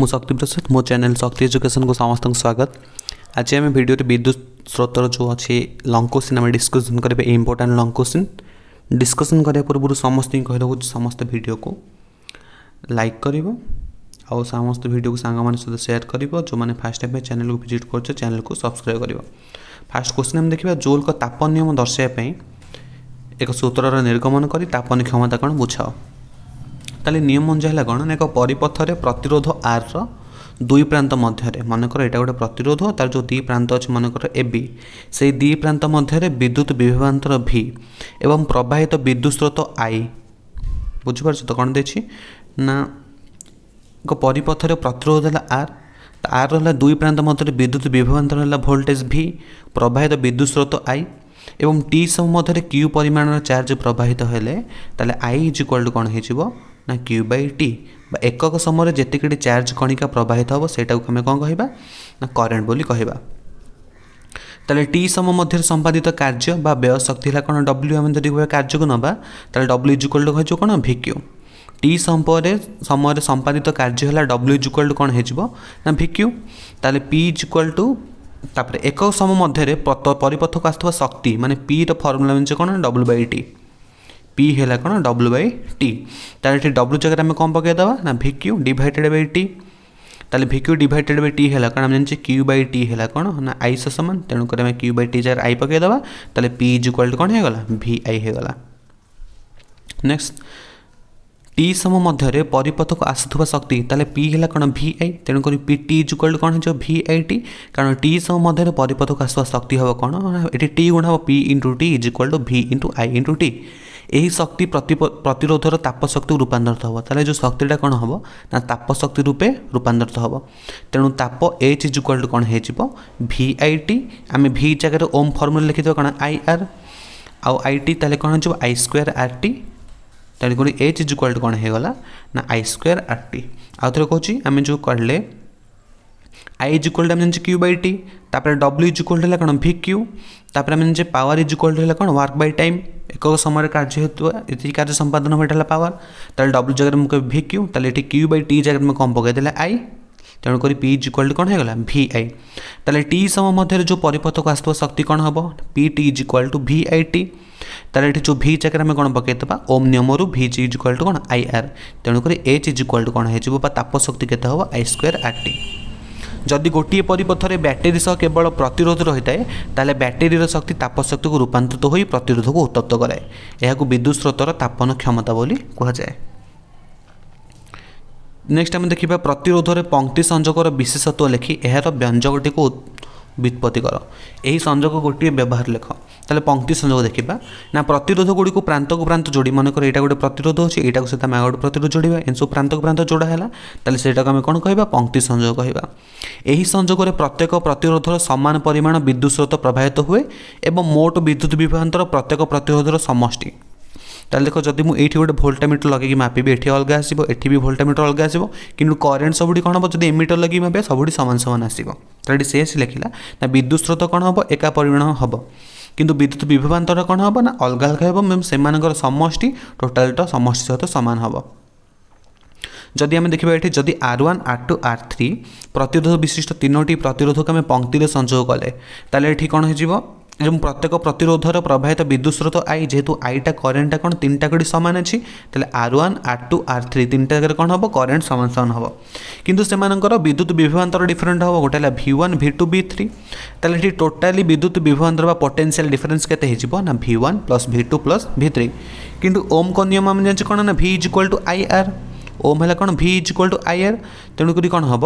ମୁଁ ଶକ୍ତି ପ୍ରସାଦ ମୋ ଚ୍ୟାନେଲ୍ ଶକ୍ତି ଏଜୁକେସନ୍କୁ ସମସ୍ତଙ୍କୁ ସ୍ୱାଗତ ଆଜି ଆମେ ଭିଡ଼ିଓରେ ବିଦ୍ୟୁତ ସ୍ରୋତର ଯେଉଁ ଅଛି ଲଙ୍ଗ୍ କୋଶ୍ଚିନ୍ ଆମେ ଡିସ୍କସନ୍ କରିବା ଏ ଇମ୍ପୋର୍ଟାଣ୍ଟ ଲଙ୍ଗ୍ କୋଶ୍ଚିନ୍ ଡିସ୍କସନ୍ କରିବା ପୂର୍ବରୁ ସମସ୍ତଙ୍କୁ କହି ରଖୁଛି ସମସ୍ତେ ଭିଡ଼ିଓକୁ ଲାଇକ୍ କରିବ ଆଉ ସମସ୍ତ ଭିଡ଼ିଓକୁ ସାଙ୍ଗମାନଙ୍କ ସହିତ ସେୟାର କରିବ ଯେଉଁମାନେ ଫାର୍ଷ୍ଟ ଟାଇମ୍ ପାଇଁ ଚ୍ୟାନେଲ୍କୁ ଭିଜିଟ୍ କରୁଛ ଚ୍ୟାନେଲ୍କୁ ସବସ୍କ୍ରାଇବ୍ କରିବ ଫାର୍ଷ୍ଟ କୋଶ୍ଚିନ୍ ଆମେ ଦେଖିବା ଜୋଲ୍ଙ୍କ ତାପ ନିୟମ ଦର୍ଶାଇବା ପାଇଁ ଏକ ସୂତ୍ରର ନିର୍ଗମନ କରି ତାପ କ୍ଷମତା କ'ଣ ବୁଝାଅ ତାହେଲେ ନିୟମ ଅନୁଯାୟୀ ହେଲା କ'ଣ ନା ଏକ ପରିପଥରେ ପ୍ରତିରୋଧ ଆର୍ର ଦୁଇ ପ୍ରାନ୍ତ ମଧ୍ୟରେ ମନେକର ଏଇଟା ଗୋଟେ ପ୍ରତିରୋଧ ତାର ଯେଉଁ ଦୁଇ ପ୍ରାନ୍ତ ଅଛି ମନେକର ଏ ବି ସେଇ ଦୁଇ ପ୍ରାନ୍ତ ମଧ୍ୟରେ ବିଦ୍ୟୁତ ବିଭବାନ୍ତର ଭି ଏବଂ ପ୍ରବାହିତ ବିଦ୍ୟୁତ ସ୍ରୋତ ଆଇ ବୁଝିପାରୁଛ ତ କ'ଣ ଦେଇଛି ନା ଏକ ପରିପଥରେ ପ୍ରତିରୋଧ ହେଲା ଆର୍ ଆର୍ ହେଲା ଦୁଇ ପ୍ରାନ୍ତ ମଧ୍ୟରେ ବିଦ୍ୟୁତ ବିଭବାନ୍ତର ହେଲା ଭୋଲ୍ଟେଜ୍ ଭି ପ୍ରବାହିତ ବିଦ୍ୟୁତ ସ୍ରୋତ ଆଇ ଏବଂ ଟି ସବୁ ମଧ୍ୟରେ କ୍ୟୁ ପରିମାଣର ଚାର୍ଜ ପ୍ରବାହିତ ହେଲେ ତାହେଲେ ଆଇ ଇଜ୍ ଇକ୍ୱାଲ୍ ଟୁ କ'ଣ ହେଇଯିବ ନା କ୍ୟୁ ବାଇ ଟି বা ଏକକ ସମୟରେ ଯେତିକିଟି ଚାର୍ଜ କଣିକା ପ୍ରବାହିତ ହେବ ସେଇଟାକୁ ଆମେ କ'ଣ କହିବା ନା କରେଣ୍ଟ ବୋଲି କହିବା তাহলে টি সম মধ্যে সম্পাদিত কার্য বা ব্যয় শক্তি হল কোণ ডব্লু আমি যদি কার্যকে নেবা তাহলে ডব্লু ইজুকাল্ড হয়েছে কোণ ভিকিউ টি সম্পরে সময়ের সম্পাদিত কার্য হল ডব্লু ইজুকাল্ড কোণ হয়েছিল না ভিকিউ তাহলে পি ইজুকাল টু তাপরে এক সম মধ্যে পরিপথক আসুক শক্তি মানে পি র ফর্মুলা হচ্ছে কোণ ডব্লু বাই টি पी है कौन डब्ल्यू बै टी ताकि डब्ल्यू जगह आम कौन पकईदे ना भिक्यू डिडेड बै टी तेल भिक्यू डिडेड बै टी है कारण आम क्यू बै टी है कौन ना आई से सामान तेणुक आम क्यू बै टी जगह आई पकईदे पी इज इक्वाल कौन होगा आई होगा नेक्स्ट टी समय परिपथ को आसुवा शक्ति तेल पी है कौन भि आई तेणुक पी टी इज इक्वाल कौन हो भि आई टी कारण टी समय परिपथ को आसुवा शक्ति हम कौन ये टी गुण हम P into T is equal to V into I into T ଏହି ଶକ୍ତି ପ୍ରତିରୋଧର ତାପଶକ୍ତିକୁ ରୂପାନ୍ତରିତ ହେବ ତାହେଲେ ଯେଉଁ ଶକ୍ତିଟା କ'ଣ ହେବ ନା ତାପଶକ୍ତି ରୂପେ ରୂପାନ୍ତରିତ ହେବ ତେଣୁ ତାପ ଏଚ୍ ଇଜ୍ ଇକ୍ୱାଲ୍ ଟୁ କ'ଣ ହେଇଯିବ ଭି ଆଇ ଟି ଆମେ ଭି ଜାଗାରେ ଓମ୍ ଫର୍ମୁଲା ଲେଖିଦେବା କ'ଣ ଆଇ ଆର୍ ଆଉ ଆଇ ଟି ତାହେଲେ କ'ଣ ହେଇଯିବ ଆଇ ସ୍କୋୟାର୍ ଆର୍ ଟି ତେଣୁକରି ଏଚ୍ ଇଜ୍ ଇକ୍ୱାଲ୍ ଟୁ କ'ଣ ହେଇଗଲା ନା ଆଇ ସ୍କୋୟାର୍ ଆର୍ ଟି ଆଉ ଥରେ କହୁଛି ଆମେ ଯେଉଁ କହିଲେ আই ইজ ইকুয়াল টু আমি জানিছে কিউ বাই টি তাপরে ডব্লু ইজ ইকুয়াল টু হল কোণ ভি কিউ তাপরে আমি জানিছে পাওয়ার ইজ ইকুয়াল টু হল কোণ ওয়ার্ক বাই টাইম একক সময়ের কার্য হেতুয়া এটি কার্য সম্পাদন হবে এটা হল পাওয়ার তাহলে ডব্লু জায়গায় মু ভি কিউ তাহলে এটি কিউ বাই টি জায়গায় মু কম পকাই দেলে আই তেমুকরি পি ইজ ইকুয়াল টু কোণ হয়ে গলা ভি আই তাহলে টি সম মধ্যে যে পরিপথক আসব শক্তি কোণ হব P T is equal to V I T তাহলে এটি যে ভি জায়গায় আমি কোণ পকাইদেবা ওম নিয়মর ভি ইজ ইকুয়াল টু কোণ আই আর তেমুকরি এইচ ইজ ইকুয়াল টু কোণ হয়ে বা তাপ শক্তি কেতে হব আই স্কোয়ার আর টি ଯଦି ଗୋଟିଏ ପରିପଥରେ ବ୍ୟାଟେରୀ ସହ କେବଳ ପ୍ରତିରୋଧ ରହିଥାଏ ତାହେଲେ ବ୍ୟାଟେରୀର ଶକ୍ତି ତାପଶକ୍ତିକୁ ରୂପାନ୍ତରିତ ହୋଇ ପ୍ରତିରୋଧକୁ ଉତ୍ତପ୍ତ କରାଏ ଏହାକୁ ବିଦ୍ୟୁତ ସ୍ରୋତର ତାପନ କ୍ଷମତା ବୋଲି କୁହାଯାଏ ନେକ୍ସଟ ଆମେ ଦେଖିବା ପ୍ରତିରୋଧରେ ପଙ୍କ୍ତି ସଂଯୋଗର ବିଶେଷତ୍ୱ ଲେଖି ଏହାର ବ୍ୟଞ୍ଜକଟିକୁ ବ୍ୟୁତ୍ପତ୍ତି କର ଏହି ସଂଯୋଗ ଗୋଟିଏ ବ୍ୟବହାର ଲେଖ ତାହେଲେ ପଙ୍କ୍ତି ସଂଯୋଗ ଦେଖିବା ନା ପ୍ରତିରୋଧ ଗୁଡ଼ିକୁ ପ୍ରାନ୍ତକୁ ପ୍ରାନ୍ତ ଯୋଡ଼ି ମନେକର ଏଇଟା ଗୋଟେ ପ୍ରତିରୋଧ ଅଛି ଏଇଟାକୁ ସେ ତା ମାଆ ଗୋଟେ ପ୍ରତିରୋଧ ଯୋଡ଼ିବା ଏସବୁ ପ୍ରାନ୍ତକୁ ପ୍ରାନ୍ତ ଯୋଡ଼ା ହେଲା ତାହେଲେ ସେଇଟାକୁ ଆମେ କ'ଣ କହିବା ପଙ୍କ୍ତି ସଂଯୋଗ କହିବା ଏହି ସଂଯୋଗରେ ପ୍ରତ୍ୟେକ ପ୍ରତିରୋଧର ସମାନ ପରିମାଣ ବିଦ୍ୟୁତ୍ ସ୍ରୋତ ପ୍ରବାହିତ ହୁଏ ଏବଂ ମୋଟ ବିଦ୍ୟୁତ୍ ବିଭ୍ରାନ୍ତର ପ୍ରତ୍ୟେକ ପ୍ରତିରୋଧର ସମଷ୍ଟି ତାହେଲେ ଦେଖ ଯଦି ମୁଁ ଏଇଠି ଗୋଟେ ଭୋଲ୍ଟାମିଟର ଲଗେଇକି ମାପିବି ଏଠି ଅଲଗା ଆସିବ ଏଠି ବି ଭୋଲ୍ଟାମିଟର ଅଲଗା ଆସିବ କିନ୍ତୁ କରେଣ୍ଟ ସବୁଠି କ'ଣ ହେବ ଯଦି ଏମିଟର ଲଗେଇକି ମାପିବା ସବୁଠି ସମାନ ସମାନ ଆସିବ ତାହେଲେ ଏଠି ସେସ୍ ଲେଖିଲା ନା ବିଦ୍ୟୁତ ସ୍ରୋତ କ'ଣ ହେବ ଏକା ପରିମାଣ ହେବ କିନ୍ତୁ ବିଦ୍ୟୁତ ବିଭବାନ୍ତର କ'ଣ ହେବ ନା ଅଲଗା ଅଲଗା ହେବ ଏବଂ ସେମାନଙ୍କର ସମଷ୍ଟି ଟୋଟାଲଟା ସମଷ୍ଟି ସହିତ ସମାନ ହେବ ଯଦି ଆମେ ଦେଖିବା ଏଠି ଯଦି R one R two R three ପ୍ରତିରୋଧ ବିଶିଷ୍ଟ ତିନୋଟି ପ୍ରତିରୋଧକୁ ଆମେ ପଙ୍କ୍ତିରେ ସଂଯୋଗ କଲେ ତାହେଲେ ଏଠି କ'ଣ ହେଇଯିବ এবং প্রত্যেক প্রতিরোধর প্রবাহিত বিদ্যুৎ স্রোত আই যেহেতু আইটা করেন্টটা কোণ তিনটা কটি সমান আছে তাহলে R one R two R three তিনটাকে কোণ হব করেন্ট সমান সমান হব কিন্তু সেমানଙ୍କର বিদ্যুৎ বিভবান্তর ডিফরেন্ট হব গোটে হল V one V two V three তাহলে এটি টোটালি বিদ্যুৎ বিভবান্তর বা পটেনসিয়াল ডিফরেন্স কেতে হয়েযিব না V one plus V two plus V three কিন্তু ওমক নিয়ম আমি জানিছে কোণ না V is equal to I R Ohm হল কোণ V is equal to I R তেণুকরি কোণ হব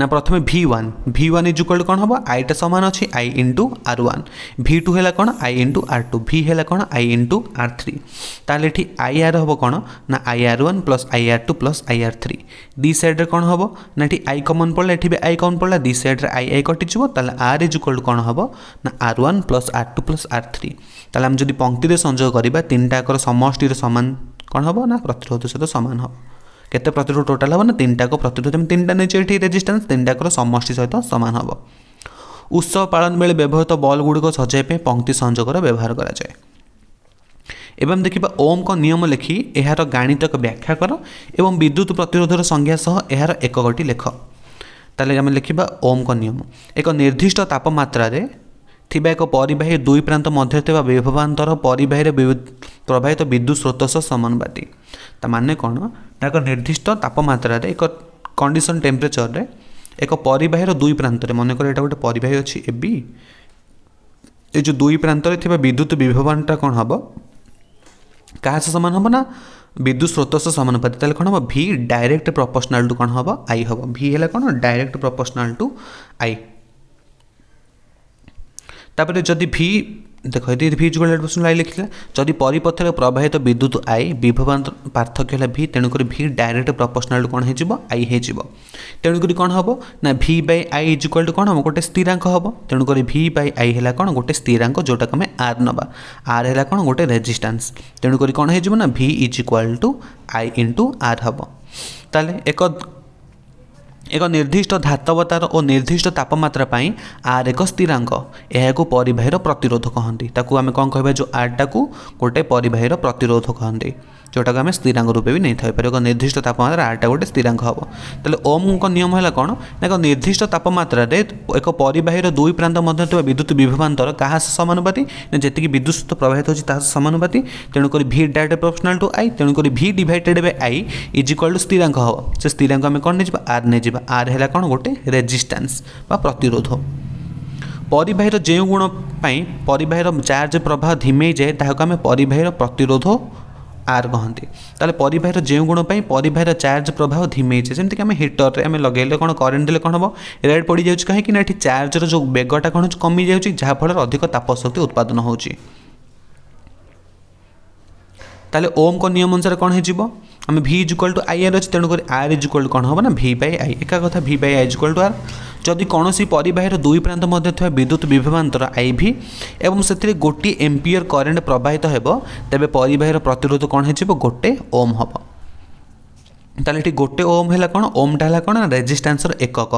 না প্রথমে V one V one is equal କ'ଣ ହେବ ଆଇଟା ସମାନ ଅଛି I into R one V two ହେଲା କ'ଣ I into R two V ହେଲା କ'ଣ ଆଇ ଇଣ୍ଟୁ ଆର୍ ଥ୍ରୀ ତାହେଲେ ଏଠି ଆଇ ଆର୍ ହେବ କ'ଣ ନା I R one plus I R two plus I R three ଦୁଇ ସାଇଡ଼୍ରେ କ'ଣ ହେବ ନା ଏଠି ଆଇ କମନ୍ ପଡ଼ିଲା ଏଠି ବି ଆଇ କମନ୍ ପଡ଼ିଲା ଦୁଇ ସାଇଡ଼୍ରେ ଆଇ ଆଇ କଟିଯିବ ତାହେଲେ ଆର୍ ଇଜ୍ ଇକ୍ୱାଲ୍ କ'ଣ ହେବ ନା R one plus R two plus R three ତାହେଲେ ଆମେ ଯଦି ପଙ୍କ୍ତିରେ ସଂଯୋଗ କରିବା ତିନିଟାକର ସମଷ୍ଟିର ସମାନ କ'ଣ ହେବ ନା ପ୍ରତିରୋଧ ସହିତ ସମାନ ହେବ କେତେ ପ୍ରତିଠୁ ଟୋଟାଲ୍ ହେବ ନା ତିନିଟାକ ପ୍ରତିଠୁ ଯେମିତି ତିନିଟା ନେଇଛି ଏଠି ରେଜିଷ୍ଟାନ୍ସ ତିନିଟାକର ସମଷ୍ଟି ସହିତ ସମାନ ହେବ ଉତ୍ସବ ପାଳନ ବେଳେ ବ୍ୟବହୃତ ବଲ୍ ଗୁଡ଼ିକ ସଜାଇବା ପାଇଁ ପଙ୍କ୍ତି ସଂଯୋଗର ବ୍ୟବହାର କରାଯାଏ ଏବଂ ଦେଖିବା ଓମ୍ଙ୍କ ନିୟମ ଲେଖି ଏହାର ଗାଣିତିକ ବ୍ୟାଖ୍ୟା କର ଏବଂ ବିଦ୍ୟୁତ ପ୍ରତିରୋଧର ସଂଜ୍ଞା ସହ ଏହାର ଏକକଟି ଲେଖ ତାହେଲେ ଆମେ ଲେଖିବା ଓମ୍ଙ୍କ ନିୟମ ଏକ ନିର୍ଦ୍ଦିଷ୍ଟ ତାପମାତ୍ରାରେ ଥିବା ଏକ ପରିବାହୀ ଦୁଇ ପ୍ରାନ୍ତ ମଧ୍ୟରେ ଥିବା ବିଭବାନ୍ତର ପରିବାହୀରେ ପ୍ରବାହିତ ବିଦ୍ୟୁତ୍ ସ୍ରୋତ ସହ ସମାନବାଦୀ ତା ମାନେ କ'ଣ ନା ଏକ ନିର୍ଦ୍ଦିଷ୍ଟ ତାପମାତ୍ରାରେ ଏକ କଣ୍ଡିସନ୍ ଟେମ୍ପରେଚରରେ ଏକ ପରିବାହୀର ଦୁଇ ପ୍ରାନ୍ତରେ ମନେକର ଏଇଟା ଗୋଟେ ପରିବାହୀ ଅଛି ଏ ବି ଏ ଯେଉଁ ଦୁଇ ପ୍ରାନ୍ତରେ ଥିବା ବିଦ୍ୟୁତ୍ ବିଭବାନଟା କ'ଣ ହେବ କାହା ସହ ସମାନ ହେବ ନା ବିଦ୍ୟୁତ୍ ସ୍ରୋତ ସହ ସମାନୁପାତି ତାହେଲେ କ'ଣ ହେବ ଭି ଡାଇରେକ୍ଟ ପ୍ରପୋର୍ସନାଲ୍ ଟୁ କ'ଣ ହେବ ଆଇ ହେବ ଭି ହେଲା କ'ଣ ଡାଇରେକ୍ଟ ପ୍ରପୋର୍ସନାଲ୍ ଟୁ ଆଇ ତାପରେ ଯଦି ଭି ଦେଖ ଯଦି ଭି ଯୁଗଳ ଇଲେକ୍ଟ୍ରିକ୍ ଆଇ ଲେଖିଲା ଯଦି ପରିପଥରେ ପ୍ରବାହିତ ବିଦ୍ୟୁତ ଆଇ ବିଭବ ପାର୍ଥକ୍ୟ ହେଲା ଭି ତେଣୁକରି ଭି ଡାଇରେକ୍ଟ ପ୍ରପୋର୍ସନାଲ୍ କ'ଣ ହେଇଯିବ ଆଇ ହେଇଯିବ ତେଣୁକରି କ'ଣ ହେବ ନା V by I is equal to କ'ଣ ହେବ ଗୋଟେ ସ୍ଥିରାଙ୍କ ହେବ ତେଣୁକରି ଭି ବାଇ ଆଇ ହେଲା କ'ଣ ଗୋଟେ ସ୍ଥିରାଙ୍କ ଯେଉଁଟାକୁ ଆମେ ଆର୍ ନେବା ଆର୍ ହେଲା କ'ଣ ଗୋଟେ ରେଜିଷ୍ଟାନ୍ସ ତେଣୁକରି କ'ଣ ହେଇଯିବ ନା V is equal to I into R ହେବ ତାହେଲେ ଏକ ଏକ ନିର୍ଦ୍ଦିଷ୍ଟ ଧାତବତାର ଓ ନିର୍ଦ୍ଦିଷ୍ଟ ତାପମାତ୍ରା ପାଇଁ ଆର୍ ଏକ ସ୍ଥିରାଙ୍କ ଏହାକୁ ପରିବାହୀର ପ୍ରତିରୋଧ କହନ୍ତି ତାକୁ ଆମେ କ'ଣ କହିବା ଯେଉଁ ଆର୍ଟାକୁ ଗୋଟେ ପରିବାହୀର ପ୍ରତିରୋଧ କହନ୍ତି ଯେଉଁଟାକୁ ଆମେ ସ୍ଥିରାଙ୍ଗ ରୂପେ ବି ନେଇଥାଇପାରୁ ଏକ ନିର୍ଦ୍ଦିଷ୍ଟ ତାପମାତ୍ରା ଆର୍ଟା ଗୋଟେ ସ୍ଥିରାଙ୍ଗ ହେବ ତାହେଲେ ଓମ୍ଙ୍କ ନିୟମ ହେଲା କ'ଣ ନା ଏକ ନିର୍ଦ୍ଦିଷ୍ଟ ତାପମାତ୍ରାରେ ଏକ ପରିବାହୀର ଦୁଇ ପ୍ରାନ୍ତ ମଧ୍ୟରେ ଥିବା ବିଦ୍ୟୁତ ବିଭବାନ୍ତର କାହା ସହ ସମାନୁପାତି ନା ଯେତିକି ବିଦ୍ୟୁତ ସହିତ ପ୍ରବାହିତ ହେଉଛି ତାହା ସହ ସମାନୁପାତି ତେଣୁକରି V direct proportional to I ତେଣୁକରି V divided by I is equal to ସ୍ଥିରାଙ୍ଗ ହେବ ସେ ସ୍ଥିରାଙ୍ଗ ଆମେ କ'ଣ ନେଇଯିବା ଆର୍ ନେଇଯିବା ଆର୍ ହେଲା କ'ଣ ଗୋଟେ ରେଜିଷ୍ଟାନ୍ସ ବା ପ୍ରତିରୋଧ ପରିବାହୀର ଯେଉଁ ଗୁଣ ପାଇଁ ପରିବାହୀର ଚାର୍ଜ ପ୍ରବାହ ଧିମେଇ ଯାଏ ତାହାକୁ ଆମେ ପରିବାହୀର ପ୍ରତିରୋଧ ଆର୍ କହନ୍ତି ତାହେଲେ ପରିବାହୀର ଯେଉଁ ଗୁଣ ପାଇଁ ପରିବାହୀର ଚାର୍ଜ ପ୍ରଭାବ ଧିମେଇଛି ଯେମିତିକି ଆମେ ହିଟର୍ରେ ଆମେ ଲଗାଇଲେ କ'ଣ କରେଣ୍ଟ ଦେଲେ କ'ଣ ହେବ ରେଡ଼୍ ପଡ଼ିଯାଉଛି କାହିଁକି ନା ଏଠି ଚାର୍ଜର ଯେଉଁ ବେଗଟା କ'ଣ ହେଉଛି କମିଯାଉଛି ଯାହାଫଳରେ ଅଧିକ ତାପଶକ୍ତି ଉତ୍ପାଦନ ହେଉଛି ତାହେଲେ ଓମ୍ଙ୍କ ନିୟମ ଅନୁସାରେ କ'ଣ ହେଇଯିବ আমি V is equal to I R ଅଛି ତେଣୁକରି ଆର୍ ଇଜ୍ ଇକ୍ୱାଲ୍ କ'ଣ ହେବ ନା ଭି ବାଇ ଆଇ ଏକା କଥା V by I is equal to R ଯଦି କୌଣସି ପରିବାହୀର ଦୁଇ ପ୍ରାନ୍ତ ମଧ୍ୟରେ ଥିବା ବିଦ୍ୟୁତ ବିଭବାନ୍ତର ଆଇ ଭି ଏବଂ ସେଥିରେ ଗୋଟିଏ ଏମ୍ପିୟର କରେଣ୍ଟ ପ୍ରବାହିତ ହେବ ତେବେ ପରିବାହୀର ପ୍ରତିରୋଧ କ'ଣ ହେଇଯିବ ଗୋଟେ ଓମ୍ ହେବ ତାହେଲେ ଏଠି ଗୋଟେ ଓମ୍ ହେଲା କ'ଣ ଓମ୍ଟା ହେଲା କ'ଣ ରେଜିଷ୍ଟାନ୍ସର ଏକକ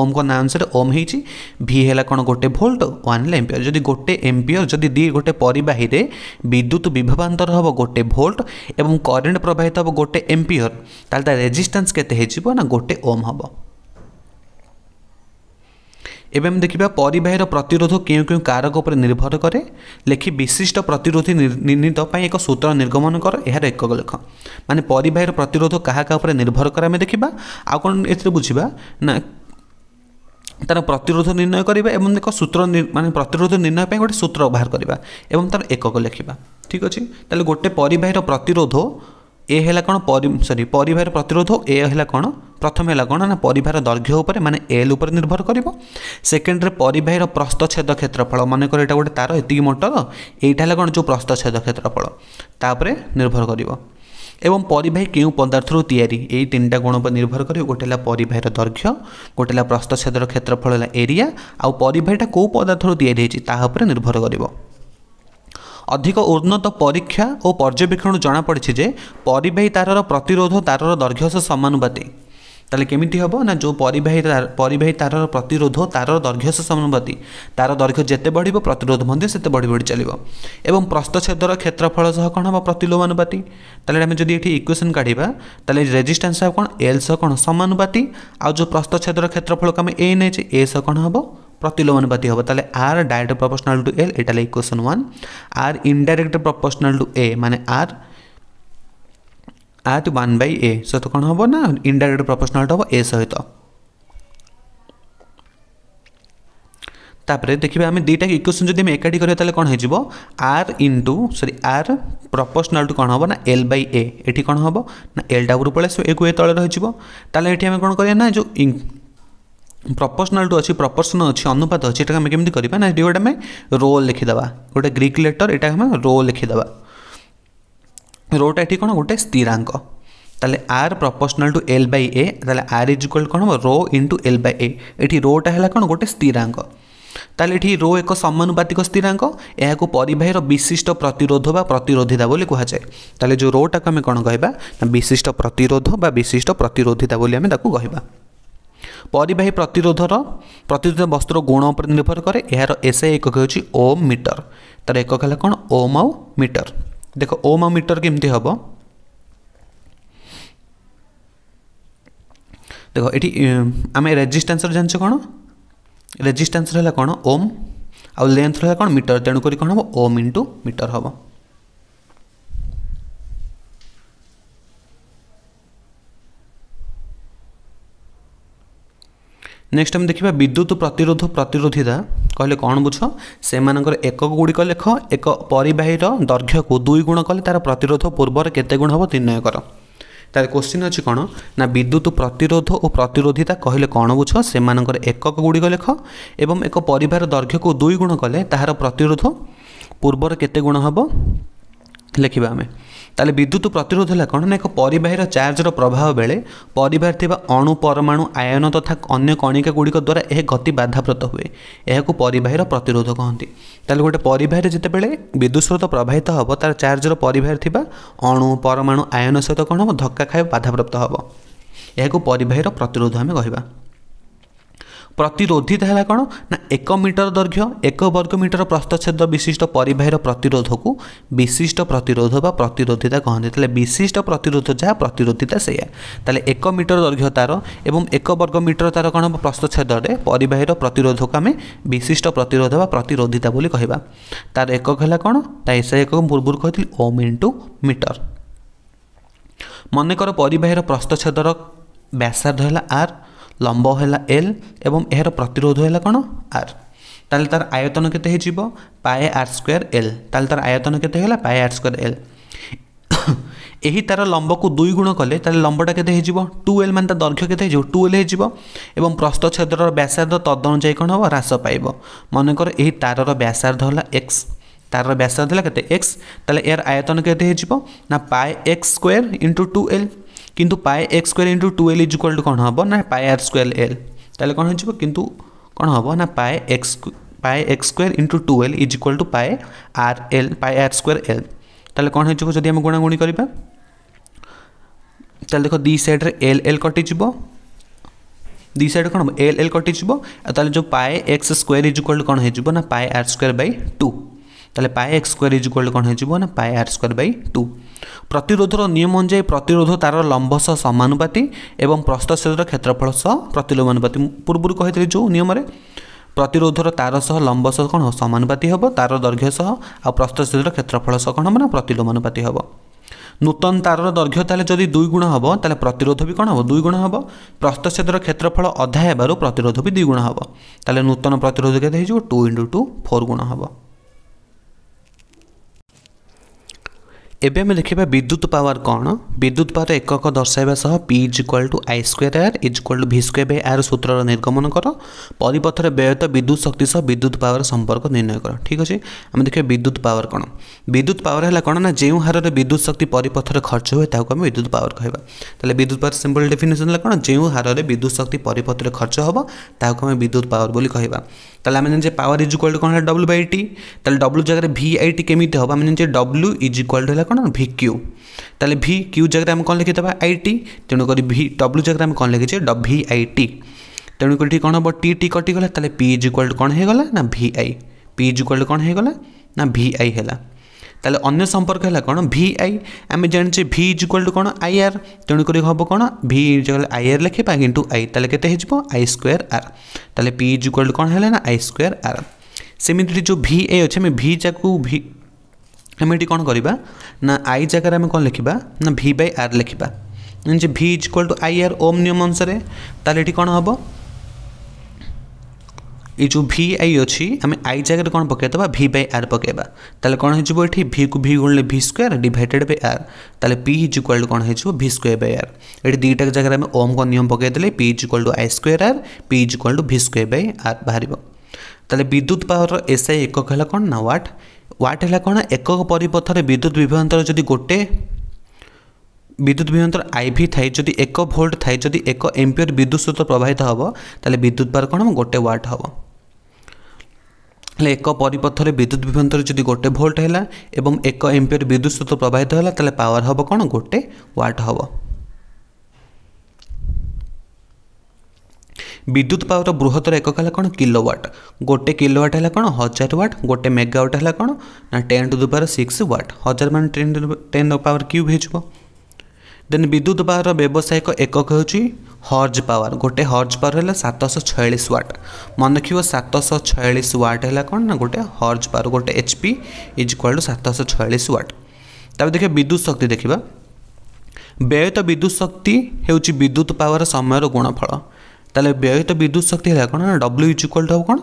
ଓମ୍ଙ୍କ ନାଁ ଅନୁସାରେ ଓମ୍ ହେଇଛି ଭି ହେଲା କ'ଣ ଗୋଟେ ଭୋଲ୍ଟ ୱାନ୍ ହେଲା ଏମ୍ପିୟର ଯଦି ଗୋଟେ ଏମ୍ପିୟର ଯଦି ଦୁଇ ଗୋଟେ ପରିବାହୀରେ ବିଦ୍ୟୁତ ବିଭବାନ୍ତର ହେବ ଗୋଟେ ଭୋଲ୍ଟ ଏବଂ କରେଣ୍ଟ ପ୍ରବାହିତ ହେବ ଗୋଟେ ଏମ୍ପିୟର ତାହେଲେ ତା ରେଜିଷ୍ଟାନ୍ସ କେତେ ହେଇଯିବ ନା ଗୋଟେ ଓମ୍ ହେବ ଏବେ ଆମେ ଦେଖିବା ପରିବାହୀର ପ୍ରତିରୋଧ କେଉଁ କେଉଁ କାରକ ଉପରେ ନିର୍ଭର କରେ ଲେଖି ବିଶିଷ୍ଟ ପ୍ରତିରୋଧୀ ନିର୍ଣ୍ଣିତ ପାଇଁ ଏକ ସୂତ୍ର ନିର୍ଗମନ କର ଏହାର ଏକକ ଲେଖ ମାନେ ପରିବାହୀର ପ୍ରତିରୋଧ କାହା କାହା ଉପରେ ନିର୍ଭର କରେ ଆମେ ଦେଖିବା ଆଉ କ'ଣ ଏଥିରେ ବୁଝିବା ନା তার ପ୍ରତିରୋଧ ନିର୍ଣ୍ଣୟ କରିବା ଏବଂ ଏକ ସୂତ୍ର ମାନେ ପ୍ରତିରୋଧ ନିର୍ଣ୍ଣୟ ପାଇଁ ଗୋଟେ ସୂତ୍ର ବାହାର କରିବା ଏବଂ ତାର ଏକକ ଲେଖିବା ଠିକ୍ ଅଛି ତାହେଲେ ଗୋଟେ ପରିବାହୀର ପ୍ରତିରୋଧ ଏ ହେଲା କ'ଣ ପରି ସରି ପରିବାର ପ୍ରତିରୋଧ ଏ ହେଲା କ'ଣ ପ୍ରଥମେ ହେଲା କ'ଣ ନା ପରିବାର ଦୈର୍ଘ୍ୟ ଉପରେ ମାନେ ଏଲ୍ ଉପରେ ନିର୍ଭର କରିବ ସେକେଣ୍ଡରେ ପରିବାହୀର ପ୍ରସ୍ତଚ୍ଛେଦ କ୍ଷେତ୍ରଫଳ ମନେକର ଏଇଟା ଗୋଟେ ତାର ଏତିକି ମୋଟର ଏଇଟା ହେଲା କ'ଣ ଯେଉଁ ପ୍ରସ୍ତଚ୍ଛେଦ କ୍ଷେତ୍ରଫଳ ତାପରେ ନିର୍ଭର କରିବ ଏବଂ ପରିବାହୀ କେଉଁ ପଦାର୍ଥରୁ ତିଆରି ଏଇ ତିନିଟା ଗୁଣ ଉପରେ ନିର୍ଭର କରିବ ଗୋଟେ ହେଲା ପରିବାହୀର ଦୈର୍ଘ୍ୟ ଗୋଟେ ହେଲା ପ୍ରସ୍ତଛେଦର କ୍ଷେତ୍ରଫଳ ହେଲା ଏରିଆ ଆଉ ପରିବାହୀଟା କେଉଁ ପଦାର୍ଥରୁ ତିଆରି ହେଇଛି ତାହା ଉପରେ ନିର୍ଭର କରିବ ଅଧିକ ଉନ୍ନତ ପରୀକ୍ଷା ଓ ପର୍ଯ୍ୟବେକ୍ଷଣରୁ ଜଣାପଡ଼ିଛି ଯେ ପରିବାହୀ ତାରର ପ୍ରତିରୋଧ ତାରର ଦୈର୍ଘ୍ୟ ସହ ସମାନୁପାତିକ তাহলে কেমিটি হব না যে পরিবাহী পরিবাহী তারর প্রতিরোধ তারর দৈর্ঘ্য সমানুপাতি তার দৈর্ঘ্য যেতে বড় প্রতিরোধ মধ্যে সেতে বড় বড় চলব এবং প্রস্তচ্ছেদর ক্ষেত্রফল সহ কম হব প্রতিলোমানুপাতি তাহলে আমি যদি এটি ইকুয়েসন কাঢ়া তাহলে রেজিষ্টান্স সহ কোণ এল সহ কোণ সমানুপাতি আউ যে প্রস্তচ্ছেদর ক্ষেত্রফল আমি এ নেছে এ সহ কোণ হব প্রতিলোমানুপাতি হব তাহলে R direct proportional to L এটা হল equation one R indirect proportional to A মানে R at one by A ସହିତ କ'ଣ ହେବ ନା ଇଣ୍ଡାଇରେକ୍ଟ ପ୍ରପୋର୍ସନାଲ୍ଟ ହେବ ଏ ସହିତ ତାପରେ ଦେଖିବେ ଆମେ ଦୁଇଟା ଇକ୍ୱେସନ୍ ଯଦି ଆମେ ଏକାଠି କରିବା ତାହେଲେ କ'ଣ ହେଇଯିବ R into sorry R proportional to କ'ଣ ହେବ ନା ଏଲ୍ ବାଇ ଏ ଏଠି କ'ଣ ହେବ ନା ଏଲ୍ଟା ଉପରୁ ପଳେଇ ଆସିବ ଏକୁ ଏ ତଳେ ରହିଯିବ ତାହେଲେ ଏଠି ଆମେ କ'ଣ କରିବା ନା ଯେଉଁ ପ୍ରପୋର୍ସନାଲ୍ ଟୁ ଅଛି ପ୍ରପୋର୍ସନ୍ ଅଛି ଅନୁପାତ ଅଛି ଏଟାକୁ ଆମେ କେମିତି କରିବା ନା ଏଠି ଗୋଟେ ଆମେ ରୋ ଲେଖିଦେବା ଗୋଟେ ଗ୍ରୀକ୍ ଲେଟର୍ ଏଟାକୁ ଆମେ ରୋ ଲେଖିଦେବା রোটা এটি କ'ଣ ଗୋଟେ ସ୍ଥିରାଙ୍କ তাহলে R proportional to L by A তাহলে আর ইজ ইকুয়াল কোণ হব rho into L by A এটি রোটা হল কোণ গোটে স্থিরাঙ্ক তাহলে এটি রো এক সমানুপাতিক স্থিরাঙ্ক এখন পরিবাহীর বিশিষ্ট প্রতিরোধ বা প্রতিরোধিতা বলে কুহযায় তাহলে যে রোটা আমি কোণ কহবা বিশিষ্ট প্রতিরোধ বা বিশিষ্ট প্রতিরোধিতা বলে আমি তাকে কহবা পরিবাহী প্রতিরোধর প্রতিরোধ বস্তুর গুণ উপরে নির্ভর করে এর এসআই একক হচ্ছে ওম মিটর তার একক হল কোণ ওম আউ মিটর ଦେଖ ଓମ୍ ଆଉ ମିଟର କେମିତି ହେବ ଦେଖ ଏଠି ଆମେ ରେଜିଷ୍ଟାନ୍ସର ଜାଣିଛୁ କ'ଣ ରେଜିଷ୍ଟାନ୍ସର ହେଲା କ'ଣ ଓମ୍ ଆଉ ଲେନ୍ଥର ହେଲା କ'ଣ ମିଟର ତେଣୁକରି କ'ଣ ହେବ ଓମ୍ ଇଣ୍ଟୁ ମିଟର ହେବ ନେକ୍ସଟ ଆମେ ଦେଖିବା ବିଦ୍ୟୁତ ପ୍ରତିରୋଧ ପ୍ରତିରୋଧିତା କହିଲେ କ'ଣ ବୁଝ ସେମାନଙ୍କର ଏକକ ଗୁଡ଼ିକ ଲେଖ ଏକ ପରିବାହୀର ଦୈର୍ଘ୍ୟକୁ ଦୁଇ ଗୁଣ କଲେ ତା'ର ପ୍ରତିରୋଧ ପୂର୍ବର କେତେ ଗୁଣ ହେବ ନିର୍ଣ୍ଣୟ କର ତା'ର କୋଶ୍ଚିନ୍ ଅଛି କ'ଣ ନା ବିଦ୍ୟୁତ ପ୍ରତିରୋଧ ଓ ପ୍ରତିରୋଧିତା କହିଲେ କ'ଣ ବୁଝ ସେମାନଙ୍କର ଏକକ ଗୁଡ଼ିକ ଲେଖ ଏବଂ ଏକ ପରିବାର ଦୈର୍ଘ୍ୟକୁ ଦୁଇ ଗୁଣ କଲେ ତାହାର ପ୍ରତିରୋଧ ପୂର୍ବର କେତେ ଗୁଣ ହେବ ଲେଖିବା ଆମେ ତାହେଲେ ବିଦ୍ୟୁତ ପ୍ରତିରୋଧ ହେଲା କ'ଣ ନା ଏକ ପରିବାହୀର ଚାର୍ଜର ପ୍ରଭାବ ବେଳେ ପରିବାହରେ ଥିବା ଅଣୁ ପରମାଣୁ ଆୟନ ତଥା ଅନ୍ୟ କଣିକା ଗୁଡ଼ିକ ଦ୍ୱାରା ଏହା ଗତି ବାଧାପ୍ରତ ହୁଏ ଏହାକୁ ପରିବାହୀର ପ୍ରତିରୋଧ କହନ୍ତି ତାହେଲେ ଗୋଟେ ପରିବାହରେ ଯେତେବେଳେ ବିଦ୍ୟୁତ ସ୍ରୋତ ପ୍ରବାହିତ ହେବ ତା'ର ଚାର୍ଜର ପରିବାହରେ ଥିବା ଅଣୁ ପରମାଣୁ ଆୟନ ସହିତ କ'ଣ ହେବ ଧକ୍କା ଖାଇବା ବାଧାପ୍ରାପ୍ତ ହେବ ଏହାକୁ ପରିବାହୀର ପ୍ରତିରୋଧ ଆମେ କହିବା ପ୍ରତିରୋଧିତା ହେଲା କ'ଣ ନା ଏକ ମିଟର ଦୈର୍ଘ୍ୟ ଏକ ବର୍ଗ ମିଟର ପ୍ରସ୍ତଚ୍ଛେଦ ବିଶିଷ୍ଟ ପରିବାହୀର ପ୍ରତିରୋଧକୁ ବିଶିଷ୍ଟ ପ୍ରତିରୋଧ ବା ପ୍ରତିରୋଧିତା କହନ୍ତି ତାହେଲେ ବିଶିଷ୍ଟ ପ୍ରତିରୋଧ ଯାହା ପ୍ରତିରୋଧିତା ସେଇଆ ତାହେଲେ ଏକ ମିଟର ଦୈର୍ଘ୍ୟ ତା'ର ଏବଂ ଏକ ବର୍ଗ ମିଟର ତା'ର କ'ଣ ହେବ ପ୍ରସ୍ତଚ୍ଛେଦରେ ପରିବାହୀର ପ୍ରତିରୋଧକୁ ଆମେ ବିଶିଷ୍ଟ ପ୍ରତିରୋଧ ବା ପ୍ରତିରୋଧିତା ବୋଲି କହିବା ତା'ର ଏକକ ହେଲା କ'ଣ ତା ଏସଆଇ ଏକକ ପୂର୍ବରୁ କହିଥିଲି ଓମ୍ ଇଣ୍ଟୁ ମିଟର ମନେକର ପରିବାହୀର ପ୍ରସ୍ତଚ୍ଛେଦର ବ୍ୟାସାର୍ଦ୍ଧ ହେଲା ଆର୍ লম্ব হল এল এবং এর প্রতিরোধ হল কোণ আর তাহলে তার আয়তন কেতে হয়েযিব পায়ে আর স্কোয়ার এল তাহলে তার আয়তন কেতে হল পায়ে আর স্কোয়ার এল ଏହି ତା'ର ଲମ୍ବକୁ ଦୁଇ ଗୁଣ କଲେ ତାହେଲେ ଲମ୍ବଟା କେତେ ହେଇଯିବ ଟୁ ଏଲ୍ ମାନେ ତା ଦୈର୍ଘ୍ୟ କେତେ ହେଇଯିବ ଟୁ ଏଲ୍ ହେଇଯିବ ଏବଂ ପ୍ରସ୍ତଚ୍ଛେଦର ବ୍ୟାସାର୍ଦ୍ଧ ତଦନୁଯାୟୀ କ'ଣ ହେବ ହ୍ରାସ ପାଇବ ମନେକର ଏହି ତାରର ବ୍ୟାସାର୍ଦ୍ଧ ହେଲା ଏକ୍ସ ତାରର ବ୍ୟାସାର୍ଦ୍ଧ ହେଲା କେତେ ଏକ୍ସ ତାହେଲେ ଏହାର ଆୟତନ କେତେ ହେଇଯିବ ନା pi X square into two L কিন্তু pi X square into 2l is equal to कोन হব না পাই আর স্কয়ার l তাহলে কোন হহি চব কিন্তু কোন হব না pi X pi X square into 2l is equal to pi R l pi R square l তাহলে কোন হহি চব যদি আমি গুণ গুণ করি পা তাহলে দেখো দি সাইড ল ল কাটি চব দি সাইড কোন ল ল কাটি চব তাহলে যে pi X square is equal to कोन হহি চব না পাই আর স্কয়ার বাই 2 তাহলে পায়ে এক্স স্কোয়ার ইজ ইকুয়াল କ'ଣ ହେଇଯିବ ନା pi R square by two ପ୍ରତିରୋଧର ନିୟମ ଅନୁଯାୟୀ ପ୍ରତିରୋଧ ତାର ଲମ୍ବ ସହ ସମାନୁପାତି ଏବଂ ପ୍ରସ୍ତଚ୍ଛେଦର କ୍ଷେତ୍ରଫଳ ସହ ପ୍ରତିଲୋମାନୁପାତି ପୂର୍ବରୁ କହିଥିଲି ଯେଉଁ ନିୟମରେ ପ୍ରତିରୋଧର ତାର ସହ ଲମ୍ବ ସହ କ'ଣ ସମାନୁପାତି ହେବ ତାର ଦୈର୍ଘ୍ୟ ସହ ଆଉ ପ୍ରସ୍ତଚ୍ଛେଦର କ୍ଷେତ୍ରଫଳ ସହ କ'ଣ ହେବ ନା ପ୍ରତିଲୋମାନୁପାତି ହେବ ନୂତନ ତାରର ଦୈର୍ଘ୍ୟ ତାହେଲେ ଯଦି ଦୁଇ ଗୁଣ ହେବ ତାହେଲେ ପ୍ରତିରୋଧ ବି କ'ଣ ହେବ ଦୁଇ ଗୁଣ ହେବ ପ୍ରସ୍ତଚ୍ଛେଦର କ୍ଷେତ୍ରଫଳ ଅଧା ହେବାରୁ ପ୍ରତିରୋଧ ବି ଦୁଇ ଗୁଣ ହେବ ତାହେଲେ ନୂତନ ପ୍ରତିରୋଧ କେତେ ହେଇଯିବ ଟୁ ଇଣ୍ଟୁ ଟୁ ଫୋର୍ ଗୁଣ ହେବ ଏବେ ଆମେ ଦେଖିବା ବିଦ୍ୟୁତ ପାୱାର କ'ଣ ବିଦ୍ୟୁତ ପାୱାର ଏକକ ଦର୍ଶାଇବା ସହ P is equal to I square R is equal to V square by R ସୂତ୍ରର ନିର୍ଗମନ କର ପରିପଥରେ ବ୍ୟୟତ ବିଦ୍ୟୁତ ଶକ୍ତି ସହ ବିଦ୍ୟୁତ ପାୱାର ସମ୍ପର୍କ ନିର୍ଣ୍ଣୟ କର ଠିକ୍ ଅଛି ଆମେ ଦେଖିବା ବିଦ୍ୟୁତ ପାୱାର କ'ଣ ବିଦ୍ୟୁତ ପାୱାର ହେଲା କ'ଣ ନା ଯେଉଁ ହାରରେ ବିଦ୍ୟୁତ ଶକ୍ତି ପରିପଥରେ ଖର୍ଚ୍ଚ ହୁଏ ତାହାକୁ ଆମେ ବିଦ୍ୟୁତ ପାୱାର କହିବା ତାହେଲେ ବିଦ୍ୟୁତ ପାୱାର ସିମ୍ପଲ୍ ଡେଫିନେସନ୍ ହେଲା କ'ଣ ଯେଉଁ ହାରରେ ବିଦ୍ୟୁତ ଶକ୍ତି ପରିପଥରେ ଖର୍ଚ୍ଚ ହେବ ତାହାକୁ ଆମେ ବିଦ୍ୟୁତ ପାୱାର ବୋଲି କହିବା তাহলে আমি জানি পাওয়ার ইজ ইকুয়াল টু কোণ হল ডব্লু বাই টি তাহলে ডব্লু জায়গায় ভি আই টি কেমিতে হবে আমি জানি ডব্লু ইজ ইকুয়াল টু হল কোণ କ'ଣ ଭି କ୍ୟୁ ତାହେଲେ ଭି କ୍ୟୁ ଜାଗାରେ ଆମେ କ'ଣ ଲେଖିଦେବା ଆଇ ଟି ତେଣୁକରି ଭି ଡବ୍ଲୁ ଜାଗାରେ ଆମେ କ'ଣ ଲେଖିଛେ ଭି ଆଇ ଟି ତେଣୁକରି ଏଠି କ'ଣ ହେବ ଟି ଟି କଟିଗଲା ତାହେଲେ ପି ଇଜ୍ ଇକ୍ୱାଲ୍ ଟୁ କ'ଣ ହେଇଗଲା ନା V I P is equal to କ'ଣ ହେଇଗଲା ନା ଭି ଆଇ ହେଲା তাহলে অন্য সম্পর্ক হল কোণ ভি আই আমি জানিছে ভি ইজ ইকুয়াল টু কোণ আই আর তেমনি হব কোণ ভি ইজ আই আর লেখা ইন্টু আই তাহলে কেতে হয়ে আই স্কোয়ার আর তাহলে পি ইজ ইকুয়াল টু কোণ হলে না আই স্কোয়ার আর সেমিটি যে ভি এ অছে আমি ভি যাকে ভি ଆମେ ଏଠି କ'ଣ କରିବା ନା ଆଇ ଜାଗାରେ ଆମେ କ'ଣ ଲେଖିବା ନା ଭି ବାଇ ଆର୍ ଲେଖିବା ଯେ V is equal to I R ohm ନିୟମ ଅନୁସାରେ ତାହେଲେ ଏଠି କ'ଣ ହେବ ଏଇ ଯେଉଁ ଭି ଆଇ ଅଛି ଆମେ ଆଇ ଜାଗାରେ କ'ଣ ପକାଇଦେବା ଭି ବାଇ ଆର୍ ପକାଇବା ତାହେଲେ କ'ଣ ହେଇଯିବ ଏଠି ଭିକୁ V ଗୁଣିଲେ V square divided by R ତାହେଲେ ପି ଇଜ୍ ଇକ୍ୱାଲ୍ ଟୁ କ'ଣ ହେଇଯିବ ଭି ସ୍କୋୟାର ବାଇ ଆର୍ ଏଠି ଦୁଇଟା ଜାଗାରେ ଆମେ ଓମ୍ଙ୍କ ନିୟମ ପକାଇଦେଲେ P is equal to I square R P is equal to V square by R ବାହାରିବ ତାହେଲେ ବିଦ୍ୟୁତ ପାୱାରର ଏସ୍ଆଇ ଏକକ ହେଲା କ'ଣ ନା ୱାଟ୍ ୱାଟ୍ ହେଲା କ'ଣ ଏକକ ପରିପଥରେ ବିଦ୍ୟୁତ ବିଭ୍ରାନ୍ତର ଯଦି ଗୋଟେ বিদ্যুৎ বিভ্রান্তর আইভি থাকে যদি এক ভোল্ট থাকে যদি এক এম্পিয়র বিদ্যুৎ স্রোত প্রবাহিত হব তাহলে বিদ্যুৎ বার কোণ গোটে ওয়াট হব তাহলে এক পরিপথরে বিদ্যুৎ বিভ্রান্তর যদি গোটে ভোল্ট হল এবং এক এম্পিয়র বিদ্যুৎ স্রোত প্রবাহিত হল তাহলে পাওয়ার হব কোণ গোটে ওয়াট হব ବିଦ୍ୟୁତ ପାଉର ବୃହତ୍ତର ଏକକ ହେଲା କ'ଣ କିଲୋୱାଟ ଗୋଟେ କିଲୋୱାଟ ହେଲା କ'ଣ ହଜାର ୱାଟ ଗୋଟେ ମେଗାୱାଟ ହେଲା କ'ଣ ନା ten to the power six watt ହଜାର ମାନେ ଟେନ୍ ଟେନ୍ ପାୱାର କ୍ୟୁବ୍ ହେଇଯିବ ଦେନ୍ ବିଦ୍ୟୁତ ପାୱାରର ବ୍ୟବସାୟିକ ଏକକ ହେଉଛି ହର୍ଜ ପାୱାର ଗୋଟେ ହର୍ଜ ପାୱାର ହେଲା ସାତଶହ ଛୟାଳିଶ ୱାଟ୍ ମନେ ରଖିବ ସାତଶହ ଛୟାଳିଶ ୱାଟ୍ ହେଲା କ'ଣ ନା ଗୋଟେ ହର୍ଜ ପାୱାର ଗୋଟେ H P is equal to ସାତଶହ ଛୟାଳିଶ ୱାଟ୍ ତାପରେ ଦେଖିବା ବିଦ୍ୟୁତ ଶକ୍ତି ଦେଖିବା ବ୍ୟୟିତ ବିଦ୍ୟୁତ ଶକ୍ତି ହେଉଛି ବିଦ୍ୟୁତ ପାୱାର ସମୟର ଗୁଣଫଳ ତାହେଲେ ବ୍ୟୟିତ ବିଦ୍ୟୁତ୍ ଶକ୍ତି ହେଲା କ'ଣ ନା ଡବ୍ଲ୍ୟୁ ଇଜ୍ ଇକ୍ୱାଲ୍ ଟୁ ହେବ କ'ଣ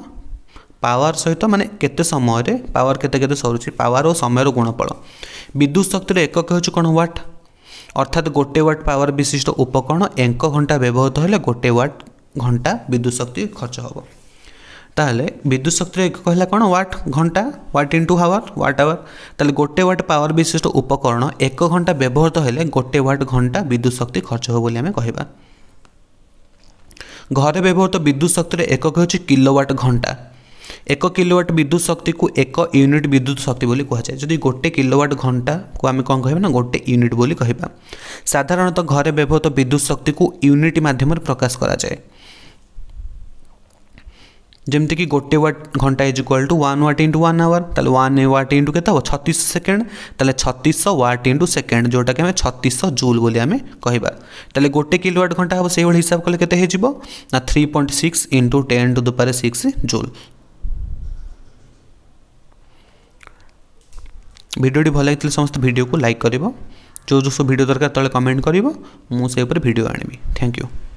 ପାୱାର ସହିତ ମାନେ କେତେ ସମୟରେ ପାୱାର କେତେ କେତେ ସରୁଛି ପାୱାର ଓ ସମୟର ଗୁଣଫଳ ବିଦ୍ୟୁତ୍ ଶକ୍ତିର ଏକକ ହେଉଛି କ'ଣ ୱାଟ୍ ଅର୍ଥାତ୍ ଗୋଟେ ୱାଟ୍ ପାୱାର ବିଶିଷ୍ଟ ଉପକରଣ ଏକ ଘଣ୍ଟା ବ୍ୟବହୃତ ହେଲେ ଗୋଟେ ୱାଟ୍ ଘଣ୍ଟା ବିଦ୍ୟୁତ୍ ଶକ୍ତି ଖର୍ଚ୍ଚ ହେବ ତାହେଲେ ବିଦ୍ୟୁତ୍ ଶକ୍ତିର ଏକକ ହେଲା କ'ଣ ୱାଟ୍ ଘଣ୍ଟା watt into hour watt hour ତାହେଲେ ଗୋଟେ ୱାଟ୍ ପାୱାର ବିଶିଷ୍ଟ ଉପକରଣ ଏକ ଘଣ୍ଟା ବ୍ୟବହୃତ ହେଲେ ଗୋଟେ ୱାଟ୍ ଘଣ୍ଟା ବିଦ୍ୟୁତ୍ ଶକ୍ତି ଖର୍ଚ୍ଚ ହେବ ବୋଲି ଆମେ କହିବା ଘରେ ବ୍ୟବହୃତ ବିଦ୍ୟୁତ୍ ଶକ୍ତିର ଏକକ ହେଉଛି କିଲୋୱାଟ୍ ଘଣ୍ଟା ଏକ କିଲୋୱାଟ୍ ବିଦ୍ୟୁତ୍ ଶକ୍ତିକୁ ଏକ ୟୁନିଟ୍ ବିଦ୍ୟୁତ୍ ଶକ୍ତି ବୋଲି କୁହାଯାଏ ଯଦି ଗୋଟେ କିଲୋୱାଟ୍ ଘଣ୍ଟାକୁ ଆମେ କ'ଣ କହିବା ନା ଗୋଟେ ୟୁନିଟ୍ ବୋଲି କହିବା ସାଧାରଣତଃ ଘରେ ବ୍ୟବହୃତ ବିଦ୍ୟୁତ୍ ଶକ୍ତିକୁ ୟୁନିଟ୍ ମାଧ୍ୟମରେ ପ୍ରକାଶ କରାଯାଏ जमीक गोटे व्वाट घंटा is equal to one watt into one hour तेल वन व्वाट इंटू के छत्तीस सेकेंड तेल छत्तीस व्वाट इंटू सेकेंड जोटा कि आम छत्तीस जूल बोली आम कह तेल गोटे किलो व्वाट घंटा हम सही हिसाब कले के three point six into ten to दोपहर सिक्स जूल भिडटे भल लगी समस्त भिड को लाइक कर जो जो सब भिड दरकार तेज़ कमेंट कर मुझे भिड आने थैंक यू